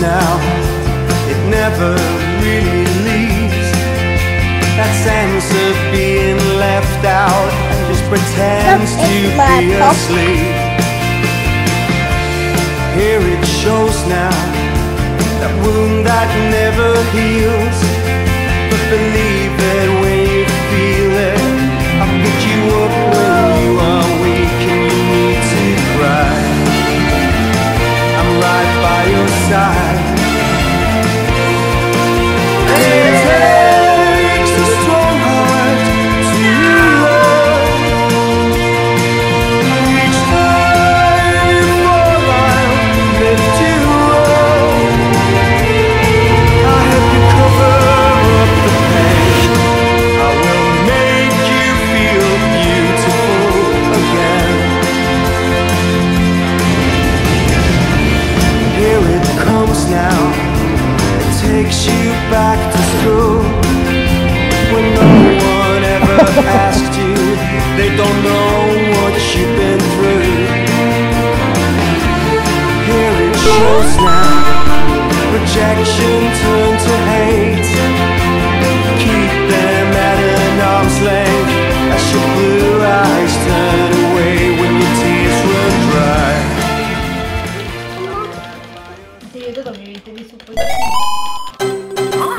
now, it never really leaves. That sense of being left out and just pretends to be asleep. Here it shows now, that wound that never heals. By your side. Takes you back to school when no one ever asked you. They don't know what you've been through. Here it shows now. Rejection turned to hate. Keep them at an arm's length as your blue eyes turn away when your tears run dry.